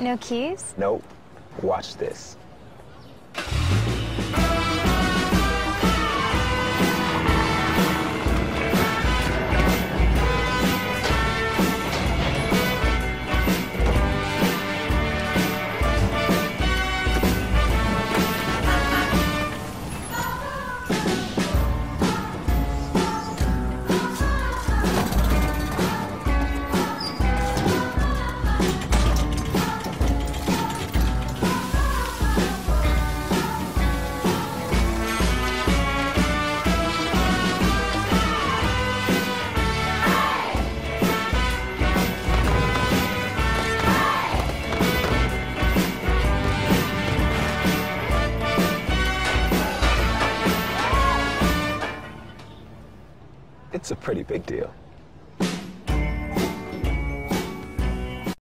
No keys? Nope. Watch this. It's a pretty big deal.